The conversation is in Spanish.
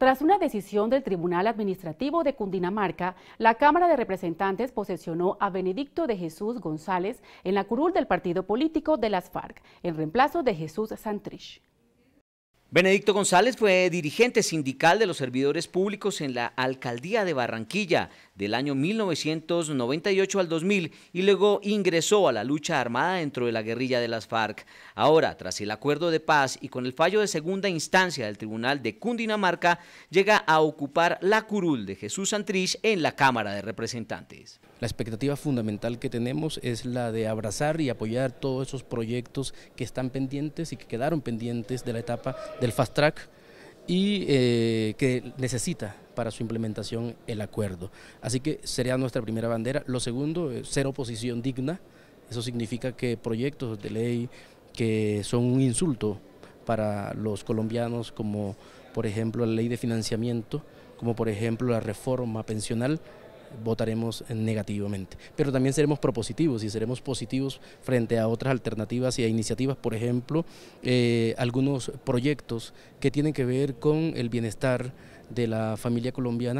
Tras una decisión del Tribunal Administrativo de Cundinamarca, la Cámara de Representantes posesionó a Benedicto de Jesús González en la curul del partido político de las FARC, en reemplazo de Jesús Santrich. Benedicto González fue dirigente sindical de los servidores públicos en la alcaldía de Barranquilla del año 1998 al 2000 y luego ingresó a la lucha armada dentro de la guerrilla de las FARC. Ahora, tras el acuerdo de paz y con el fallo de segunda instancia del Tribunal de Cundinamarca, llega a ocupar la curul de Jesús Santrich en la Cámara de Representantes. La expectativa fundamental que tenemos es la de abrazar y apoyar todos esos proyectos que están pendientes y que quedaron pendientes de la etapa del fast track y eh, que necesita para su implementación el acuerdo. Así que sería nuestra primera bandera. Lo segundo, ser oposición digna. Eso significa que proyectos de ley que son un insulto para los colombianos, como por ejemplo la ley de financiamiento, como por ejemplo la reforma pensional, votaremos negativamente. Pero también seremos propositivos y seremos positivos frente a otras alternativas y a iniciativas, por ejemplo, eh, algunos proyectos que tienen que ver con el bienestar de la familia colombiana.